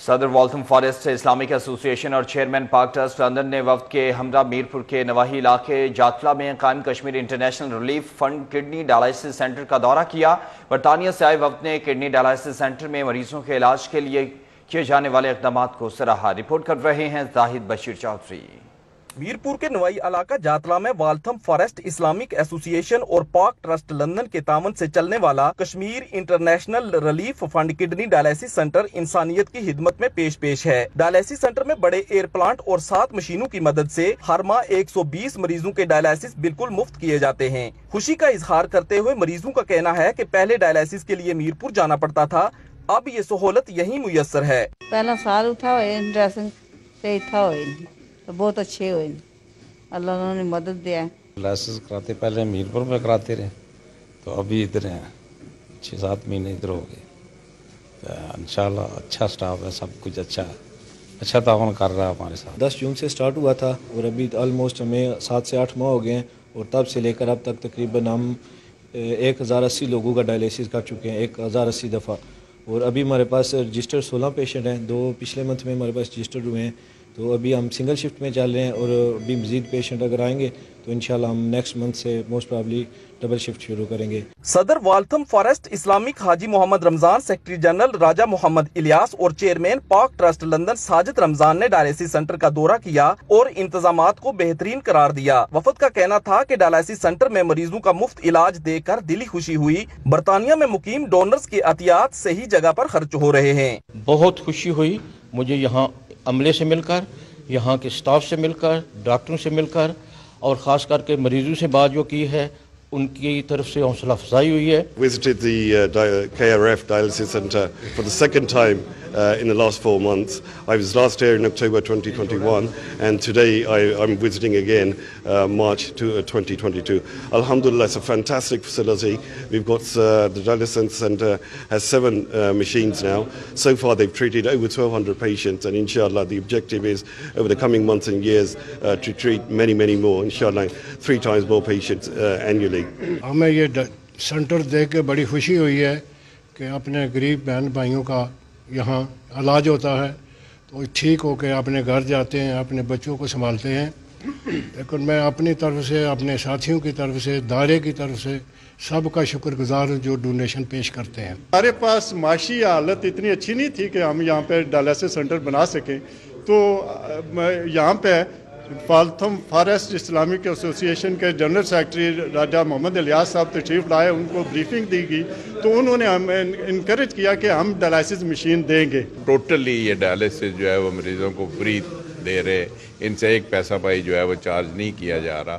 सदर Waltham Forest Islamic association और chairman Pak trust London ने वक्त के हमरा मीरपुर के नवाही इलाके जातला में कायम Kashmir international relief fund kidney dialysis centre का दौरा किया। बरतानिया से आए वक्त ने किडनी डायलिसिस सेंटर में मरीजों के इलाज के लिए किए जाने वाले इकदाम को सराहा। रिपोर्ट कर रहे हैं जाहिद बशीर चौधरी। मीरपुर के नवाई इलाका जातला में वाल्थम फॉरेस्ट इस्लामिक एसोसिएशन और पाक ट्रस्ट लंदन के तामन से चलने वाला Kashmir international relief fund kidney dialysis centre इंसानियत की हिदमत में पेश पेश है। डायलिसिस सेंटर में बड़े एयर प्लांट और सात मशीनों की मदद से हर माह 120 मरीजों के डायलिसिस बिल्कुल मुफ़्त किए जाते हैं। खुशी का इजहार करते हुए मरीजों का कहना है की पहले डायलिसिस के लिए मीरपुर जाना पड़ता था, अब ये सहूलत यही मुयसर है। पहला साल उठा तो बहुत अच्छे हुए। अल्लाह उन्होंने मदद दिया क्लासेस कराते पहले मीरपुर में कराते रहे तो अभी इधर हैं। छः सात महीने इधर हो गए। तो इंशाल्लाह अच्छा स्टाफ है सब कुछ अच्छा अच्छा तावन कर रहा है हमारे साथ। दस जून से स्टार्ट हुआ था और अभी ऑलमोस्ट हमें सात से आठ माह हो गए हैं और तब से लेकर अब तक तकरीबन हम एक हज़ार अस्सी लोगों का डायलिसिस कर चुके हैं एक हज़ार अस्सी दफ़ा। और अभी हमारे पास रजिस्टर्ड सोलह पेशेंट हैं दो पिछले मंथ में हमारे पास रजिस्टर्ड हुए हैं। तो अभी हम सिंगल शिफ्ट में चल रहे हैं और अभी मजीद पेशेंट अगर आएँगे तो इनशाला हम नेक्स्ट मंथ से मोस्ट प्रॉब्ली डबल शिफ्ट शुरू करेंगे। सदर Waltham Forest Islamic Haji Mohammad Ramzan secretary general Raja Mohammad Ilyas और chairman Pak trust London Sajid Ramzan ने डायलिसिस सेंटर का दौरा किया और इंतज़ाम को बेहतरीन करार दिया। वफद का कहना था की डायलिसिस सेंटर में मरीजों का मुफ़्त इलाज देकर दिली खुशी हुई। बरतानिया में मुकीम डोनर्स की अतियात सही जगह आरोप खर्च हो रहे हैं। बहुत खुशी हुई मुझे यहाँ अमले से मिलकर, यहाँ के स्टाफ से मिलकर, डॉक्टरों से मिलकर, और ख़ास करके मरीजों से बात जो की है, उनकी तरफ़ से हौसला अफजाई हुई है। uh, in the last four months. I was last here in October 2021 and today I, am visiting again uh, March to, uh, 2022. Alhamdulillah, it's a fantastic facility. We've got uh, the dialysis center has seven uh, machines now. So far they've treated over 1200 patients and inshallah the objective is over the coming months and years uh, to treat many, many more, inshallah, three times more patients annually. हमें ये centre देख के बड़ी खुशी हुई है कि अपने गरीब बहन भाइयों का यहाँ इलाज होता है तो ठीक होकर अपने घर जाते हैं, अपने बच्चों को संभालते हैं। लेकिन मैं अपनी तरफ़ से, अपने साथियों की तरफ़ से दायरे की तरफ़ से सबका शुक्रगुजार हूँ जो डोनेशन पेश करते हैं। हमारे पास माशी हालत इतनी अच्छी नहीं थी कि हम यहाँ पर डायलिसिस सेंटर बना सकें। तो यहाँ पे फालथम फॉरेस्ट इस्लामिक एसोसिएशन के जनरल सेक्रेटरी राजा मोहम्मद अलियास साहब तशरीफ़ लाए, उनको ब्रीफिंग दी गई। तो उन्होंने हमें इनक्रेज किया कि हम डायलिसिस मशीन देंगे। टोटली ये डायलिसिस जो है, वो मरीज़ों को फ्री दे रहे इनसे एक पैसा पाई जो है, वो चार्ज नहीं किया जा रहा।